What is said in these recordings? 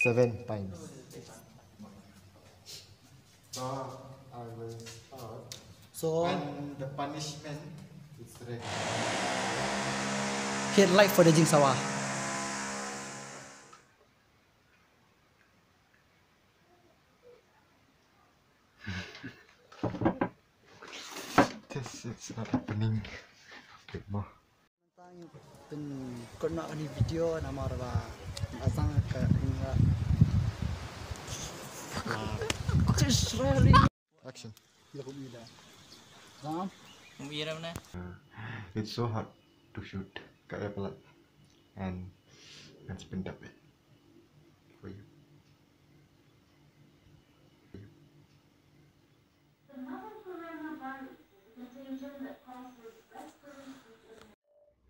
seven times. So I will start. So And the punishment is ready. headlight for the Jing Sawah. This is not happening. Wait more. Pen kau nak ni video nama apa? Ingat. Just really. Action. It's so hard to shoot kaya pala and that's up it for you.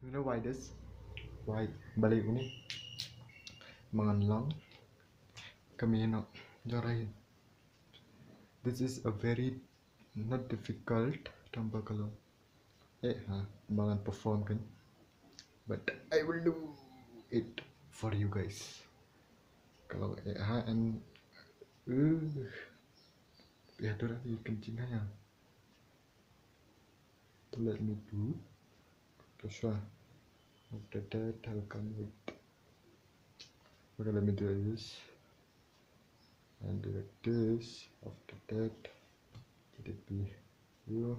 You know why this? Why balik ini? Mangan lang. Kami nak jarahin. This is a very not difficult tanpa kalau eh ha mangan perform kan. But I will do it for you guys. Kalau eh ha and uh, ya tu lagi kencingnya. To let me do. Why. After that, I'll come with. Okay, let me do this. And do like this. After that, let it be here.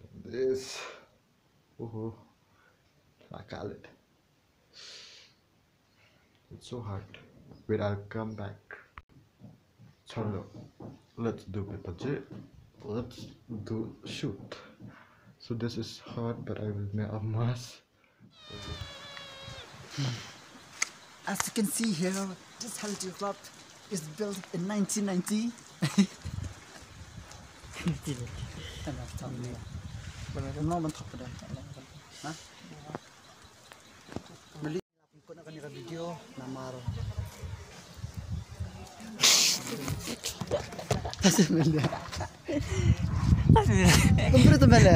And this. Oh, I call it. It's so hard. Wait, I'll come back. So, let's do paper jet. Let's do shoot. So this is hard, but I will make a mess. As you can see here, this healthy club is built in 1990. Mali ko na kanila video na maro. तुम तो पहले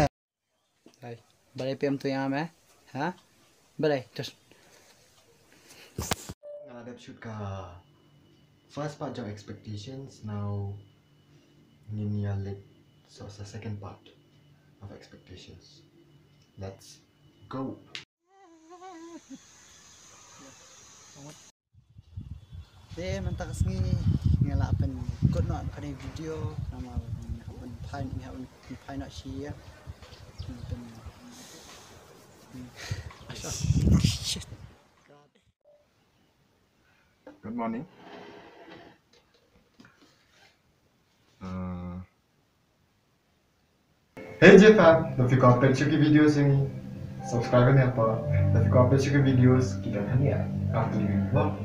भाई बड़े पे हम तो यहाँ में हाँ बड़े just Ngadap shoot ka. First part job expectations now ini late. So it's the second part of expectations. Let's go. Dia mentak sengi ngelapan kod nak kena video. Nama ngapan pai ngapan pai nak share. Ngapan morning. Uh... Hey JFab, dah fikir apa cuci video sini? Subscribe ni apa? Dah fikir apa cuci videos kita ni ya? Kau ni, wah.